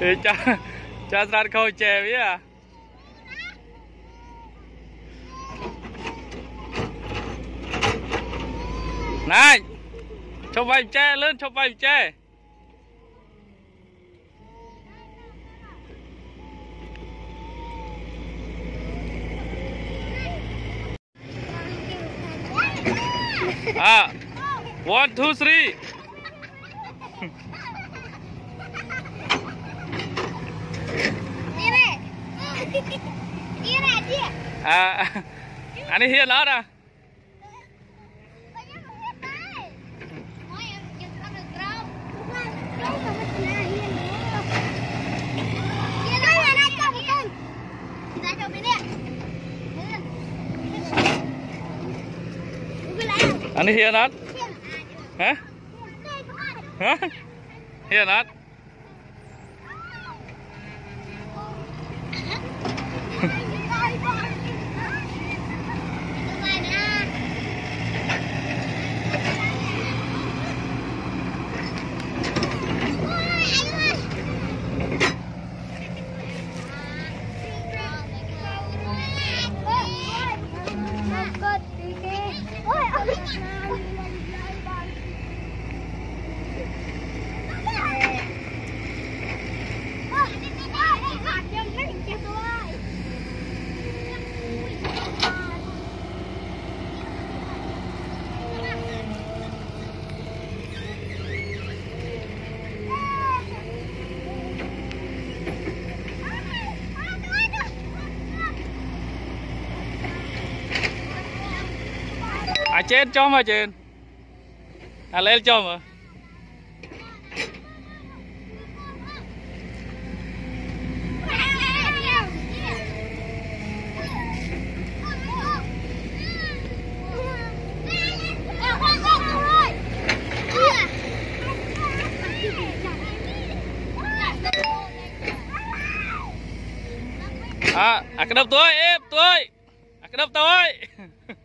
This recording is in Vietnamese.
ទេចាចាស្រាតខោចែវាណាច់ឈប់វាយចែលឿនឈប់វាយចែអ่า1 2 3 à anh ấy hiền đó nè. Anh ấy hiền đó. Hả? Hả? Hiền What? À trên cho mà trên à lên cho mà. À à cái đập tôi em tôi. À cái đập tôi.